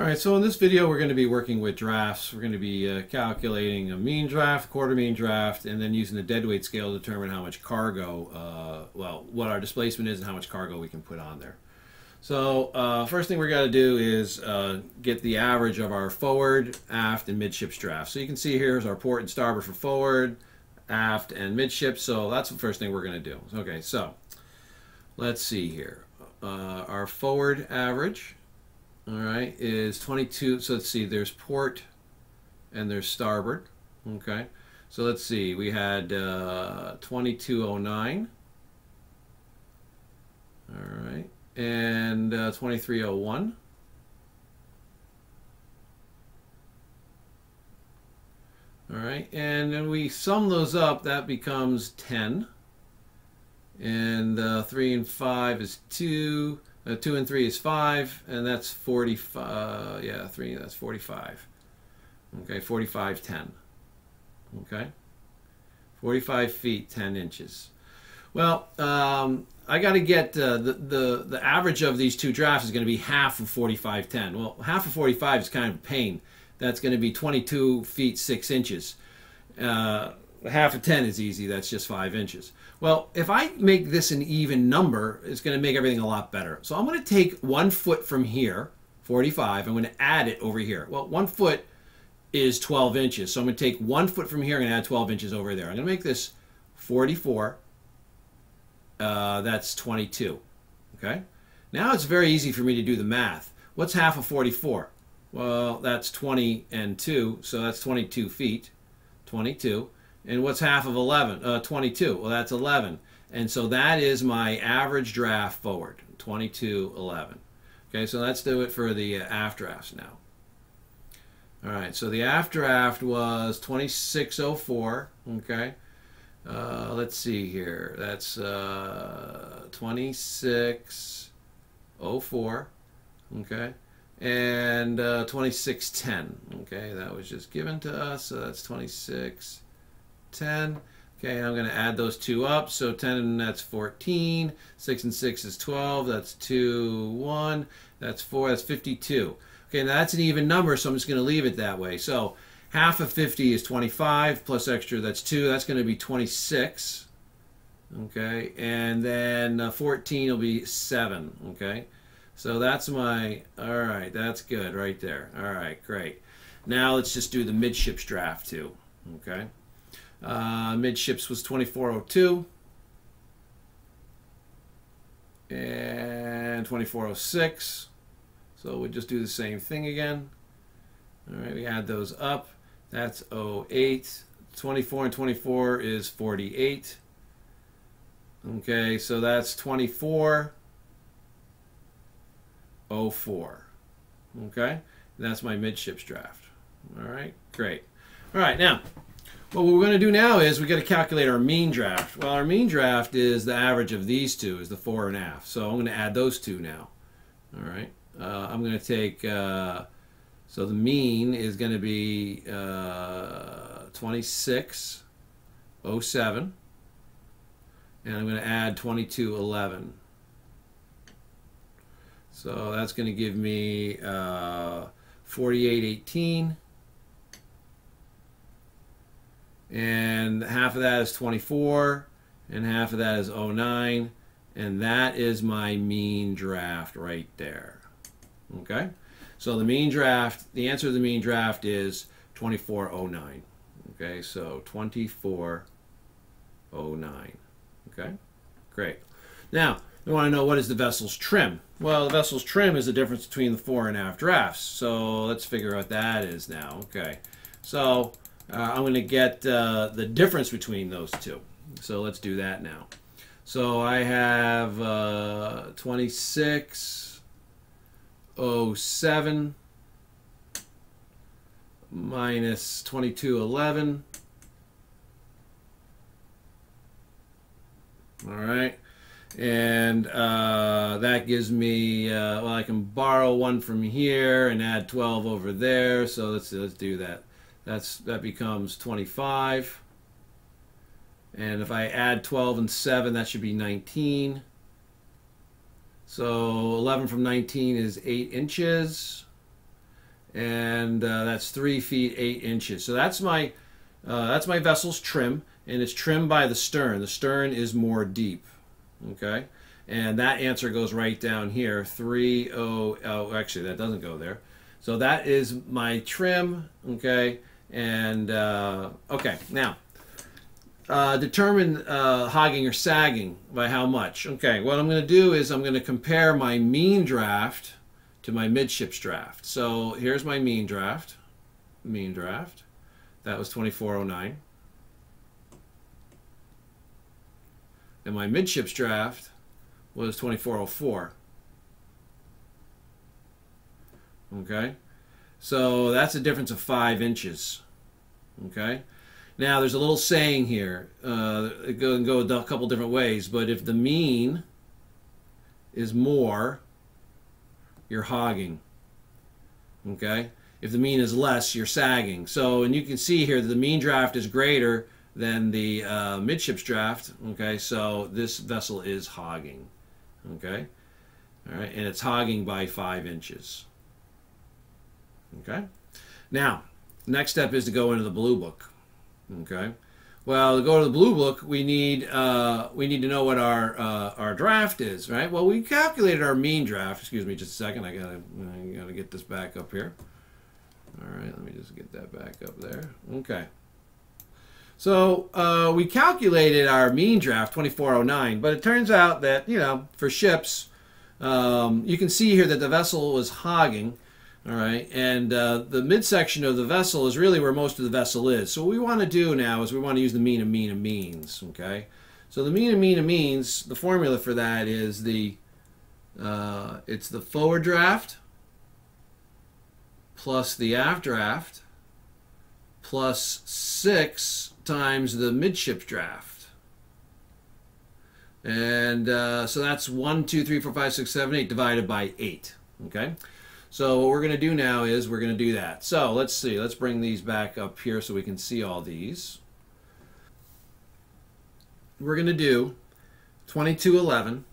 Alright, so in this video we're going to be working with drafts. We're going to be uh, calculating a mean draft, quarter mean draft, and then using the deadweight scale to determine how much cargo, uh, well, what our displacement is and how much cargo we can put on there. So uh, first thing we're got to do is uh, get the average of our forward, aft, and midships draft. So you can see here is our port and starboard for forward, aft, and midships. So that's the first thing we're going to do. Okay, so let's see here. Uh, our forward average all right, is 22. So let's see, there's port and there's starboard. Okay, so let's see, we had uh, 2209. All right, and uh, 2301. All right, and then we sum those up, that becomes 10. And uh, 3 and 5 is 2. Uh, 2 and 3 is 5, and that's 45. Uh, yeah, 3, that's 45. Okay, 45, 10. Okay? 45 feet, 10 inches. Well, um, I got to get uh, the, the, the average of these two drafts is going to be half of 45, 10. Well, half of 45 is kind of a pain. That's going to be 22 feet, 6 inches. Uh, half of 10 is easy. That's just 5 inches. Well, if I make this an even number, it's going to make everything a lot better. So I'm going to take one foot from here, 45, I'm going to add it over here. Well, one foot is 12 inches. So I'm going to take one foot from here and add 12 inches over there. I'm going to make this 44. Uh, that's 22. Okay? Now it's very easy for me to do the math. What's half of 44? Well, that's 20 and 2, so that's 22 feet. 22. And what's half of 11? Uh, 22. Well, that's 11. And so that is my average draft forward, 22, 11. Okay, so let's do it for the uh, aft drafts now. All right, so the aft draft was 2604. Okay, uh, let's see here. That's uh, 2604. Okay, and uh, 2610. Okay, that was just given to us. So that's 26. 10. Okay, I'm going to add those two up. So 10 and that's 14. 6 and 6 is 12. That's 2, 1. That's 4. That's 52. Okay, now that's an even number, so I'm just going to leave it that way. So half of 50 is 25 plus extra, that's 2. That's going to be 26. Okay, and then uh, 14 will be 7. Okay, so that's my, all right, that's good right there. All right, great. Now let's just do the midships draft too. Okay. Uh, midships was 2402 and 2406. So we just do the same thing again. All right, we add those up. That's 08. 24 and 24 is 48. Okay, so that's 24 04. Okay, and that's my midships draft. All right, great. All right, now well, what we're going to do now is we got to calculate our mean draft. Well, our mean draft is the average of these two, is the fore and aft. So I'm going to add those two now. All right. Uh, I'm going to take, uh, so the mean is going to be uh, 2607. And I'm going to add 2211. So that's going to give me uh, 4818 and half of that is 24 and half of that is 09 and that is my mean draft right there. Okay? So the mean draft the answer to the mean draft is 2409 okay? So 2409 okay? Great. Now we want to know what is the vessel's trim? Well the vessel's trim is the difference between the fore and aft drafts. So let's figure out what that is now. Okay. So uh, I'm going to get uh, the difference between those two. So let's do that now. So I have uh, 2607 minus 2211. All right. And uh, that gives me, uh, well, I can borrow one from here and add 12 over there. So let's, let's do that. That's that becomes 25. And if I add 12 and 7, that should be 19. So 11 from 19 is 8 inches. and uh, that's three feet eight inches. So that's my uh, that's my vessel's trim, and it's trimmed by the stern. The stern is more deep. Okay, and that answer goes right down here. Three oh oh actually that doesn't go there. So that is my trim. Okay, and uh, okay now. Uh, determine uh, hogging or sagging by how much. Okay, what I'm going to do is I'm going to compare my mean draft to my midships draft. So here's my mean draft. Mean draft. That was 2409. And my midships draft was 2404. Okay? So that's a difference of five inches. Okay? Now there's a little saying here. Uh, it can go a couple different ways, but if the mean is more you're hogging. Okay? If the mean is less, you're sagging. So, and you can see here that the mean draft is greater than the uh, midships draft. Okay, so this vessel is hogging. Okay? All right, and it's hogging by five inches. Okay? Now, next step is to go into the blue book. Okay? Well, to go to the blue book, we need uh, we need to know what our uh, our draft is, right? Well, we calculated our mean draft. Excuse me, just a second. I gotta I gotta get this back up here. All right, let me just get that back up there. Okay. So uh, we calculated our mean draft 2409, but it turns out that you know for ships, um, you can see here that the vessel was hogging. All right, and uh, the midsection of the vessel is really where most of the vessel is. So what we want to do now is we want to use the mean of mean of means, okay? So the mean of mean of means, the formula for that is the, uh, it's the forward draft plus the aft draft plus 6 times the midship draft. And uh, so that's 1, 2, 3, 4, 5, 6, 7, 8 divided by 8, okay? So what we're going to do now is we're going to do that. So let's see. Let's bring these back up here so we can see all these. We're going to do 2211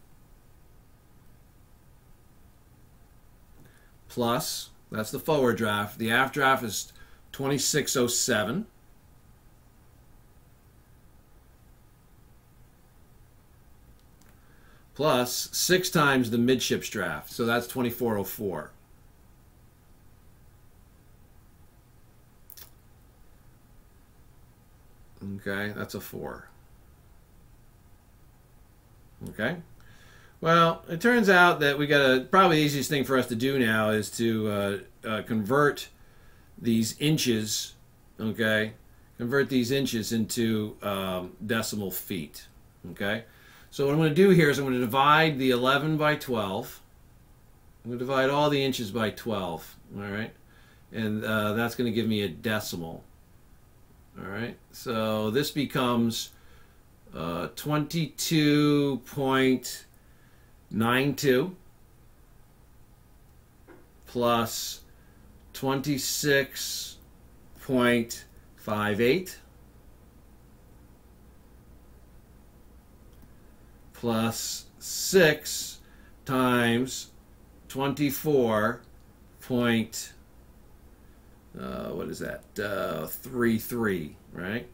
plus, that's the forward draft. The aft draft is 2607. Plus 6 times the midships draft. So that's 2404. Okay, that's a 4. Okay. Well, it turns out that we got a probably the easiest thing for us to do now is to uh, uh, convert these inches, okay, convert these inches into um, decimal feet, okay. So what I'm going to do here is I'm going to divide the 11 by 12. I'm going to divide all the inches by 12, all right, and uh, that's going to give me a decimal. All right, so this becomes uh, 22.92 plus 26.58 plus 6 times 24 point uh, what is that? Uh, 3, 3, right?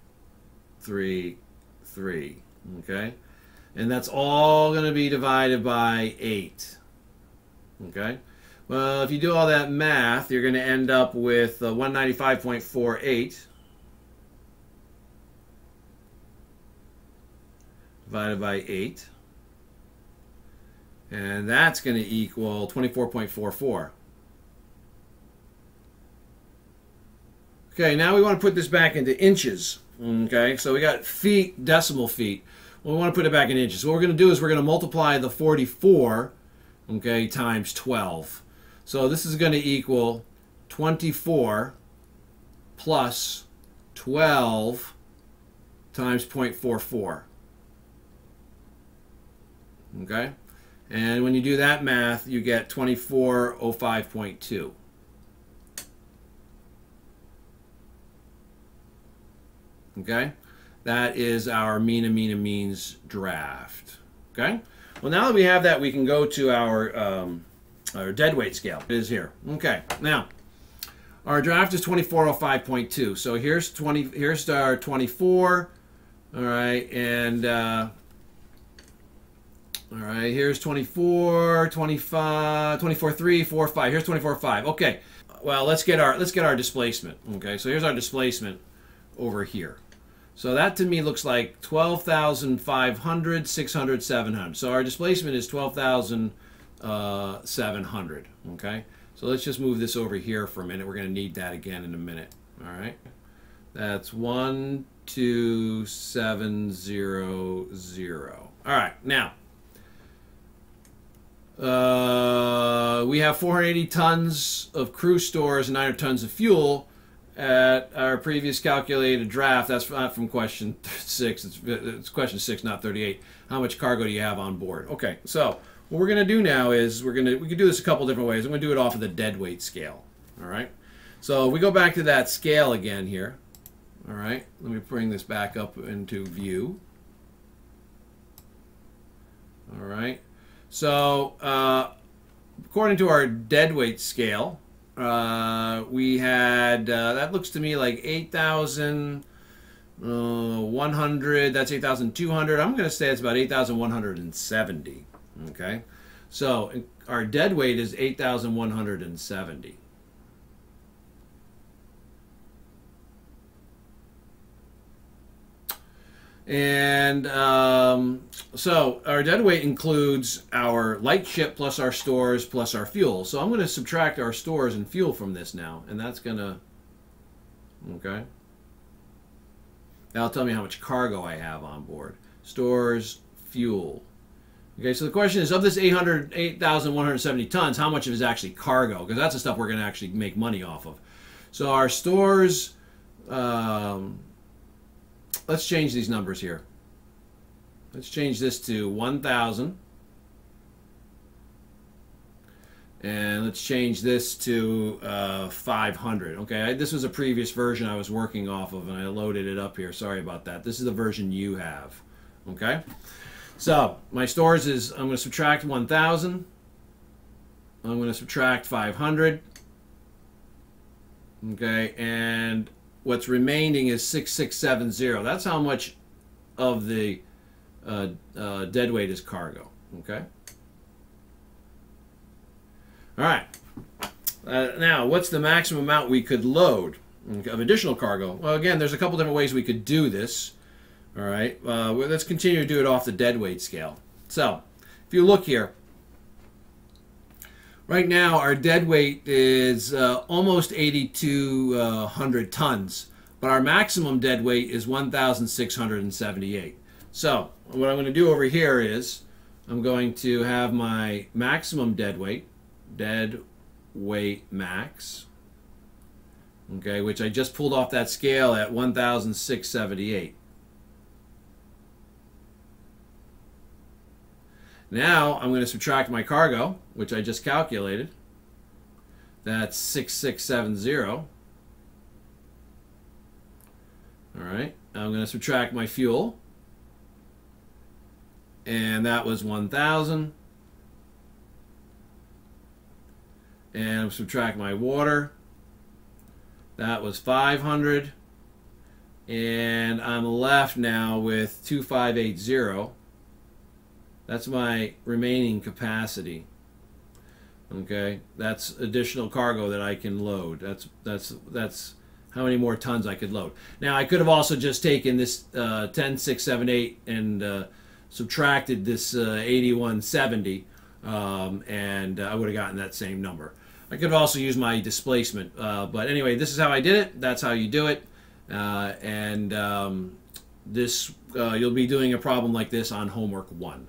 3, 3, okay? And that's all going to be divided by 8, okay? Well, if you do all that math, you're going to end up with uh, 195.48 divided by 8. And that's going to equal 24.44. Okay, now we want to put this back into inches. Okay, so we got feet, decimal feet. Well, we want to put it back in inches. So what we're going to do is we're going to multiply the 44, okay, times 12. So this is going to equal 24 plus 12 times 0.44. Okay? And when you do that math, you get 2405.2. Okay? That is our mean and mean and means draft. Okay? Well, now that we have that, we can go to our, um, our dead weight scale. It is here. Okay. Now, our draft is 2405.2. So here's 20. Here's our 24. All right, and uh, all right, here's 24, 25, 24, 3, 4, 5. Here's 24, 5. Okay, well let's get our let's get our displacement. Okay, so here's our displacement over here. So that to me looks like 12,500, 600, 700. So our displacement is 12,700. Okay, so let's just move this over here for a minute. We're going to need that again in a minute. All right, that's one, two, seven, zero, zero. All right, now. Uh, we have 480 tons of crew stores and 900 tons of fuel at our previous calculated draft. That's not from question six. It's, it's question six, not 38. How much cargo do you have on board? Okay, so what we're going to do now is we're going to we can do this a couple different ways. I'm going to do it off of the dead weight scale. All right. So we go back to that scale again here. All right. Let me bring this back up into view. All right. So uh, according to our dead weight scale, uh, we had uh, that looks to me like 8,100. Uh, 100, that's 8,200. I'm going to say it's about 8,170. Okay, so our dead weight is 8,170. And um, so our dead weight includes our light ship plus our stores plus our fuel. So I'm going to subtract our stores and fuel from this now. And that's going to, okay. That'll tell me how much cargo I have on board. Stores, fuel. Okay, so the question is, of this 8,170 tons, how much of it is actually cargo? Because that's the stuff we're going to actually make money off of. So our stores, um, let's change these numbers here. Let's change this to 1,000. And let's change this to uh, 500. Okay, I, this was a previous version I was working off of, and I loaded it up here. Sorry about that. This is the version you have. Okay, so my stores is I'm going to subtract 1,000. I'm going to subtract 500. Okay, and what's remaining is 6670. That's how much of the uh, uh, dead weight is cargo. Okay? All right. Uh, now, what's the maximum amount we could load of additional cargo? Well, again, there's a couple different ways we could do this. All right. Uh, well, let's continue to do it off the dead weight scale. So, if you look here, Right now, our dead weight is uh, almost 8,200 tons, but our maximum dead weight is 1,678. So, what I'm going to do over here is I'm going to have my maximum dead weight, dead weight max, okay, which I just pulled off that scale at 1,678. Now I'm going to subtract my cargo, which I just calculated. That's 6670. All right, I'm going to subtract my fuel. And that was 1,000. And subtract my water. That was 500. And I'm left now with 2580. That's my remaining capacity. Okay, that's additional cargo that I can load. That's that's that's how many more tons I could load. Now I could have also just taken this uh, 10, 6, 7, 8 and uh, subtracted this uh, 8170 um, and uh, I would have gotten that same number. I could also use my displacement, uh, but anyway, this is how I did it. That's how you do it, uh, and um, this you'll be doing a problem like this on homework one.